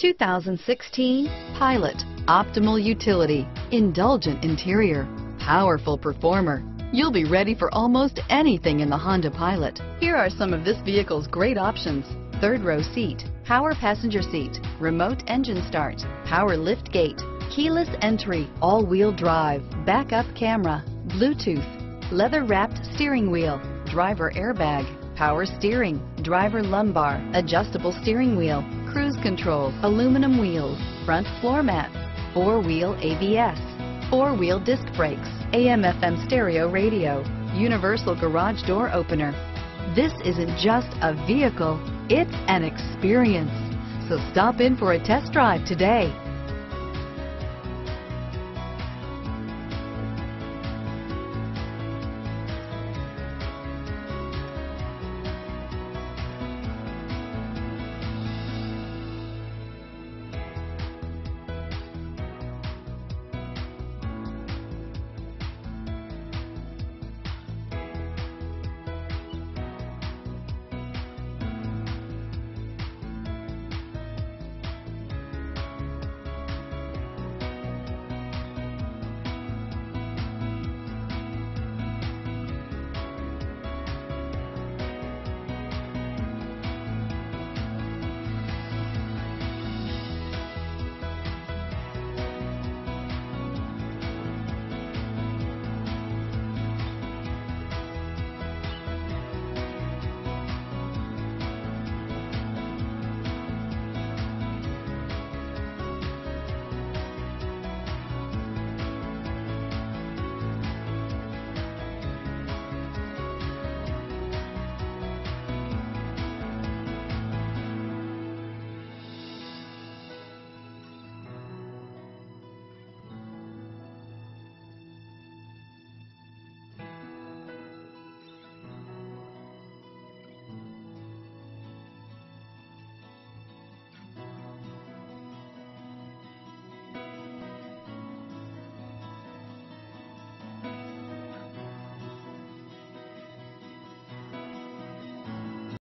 2016 Pilot. Optimal utility, indulgent interior, powerful performer. You'll be ready for almost anything in the Honda Pilot. Here are some of this vehicle's great options. Third row seat, power passenger seat, remote engine start, power lift gate, keyless entry, all-wheel drive, backup camera, Bluetooth, leather-wrapped steering wheel, driver airbag, power steering, driver lumbar, adjustable steering wheel, cruise control, aluminum wheels, front floor mats, four-wheel ABS, four-wheel disc brakes, AM FM stereo radio, universal garage door opener. This isn't just a vehicle, it's an experience. So stop in for a test drive today.